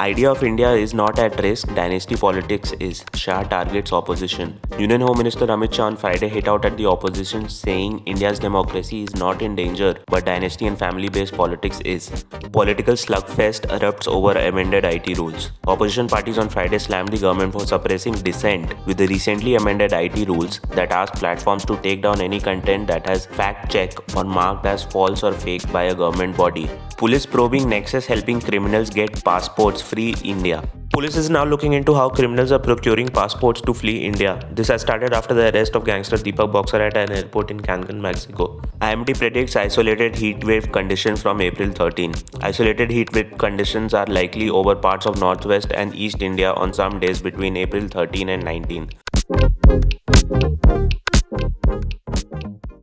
Idea of India is not at risk, dynasty politics is. Shah targets opposition. Union Home Minister Amit Shah on Friday hit out at the opposition, saying India's democracy is not in danger, but dynasty and family based politics is. Political slugfest erupts over amended IT rules. Opposition parties on Friday slammed the government for suppressing dissent with the recently amended IT rules that ask platforms to take down any content that has fact checked or marked as false or fake by a government body. Police probing Nexus helping criminals get passports free India. Police is now looking into how criminals are procuring passports to flee India. This has started after the arrest of gangster Deepak Boxer at an airport in Cancun, Mexico. IMD predicts isolated heat wave conditions from April 13. Isolated heat wave conditions are likely over parts of northwest and east India on some days between April 13 and 19.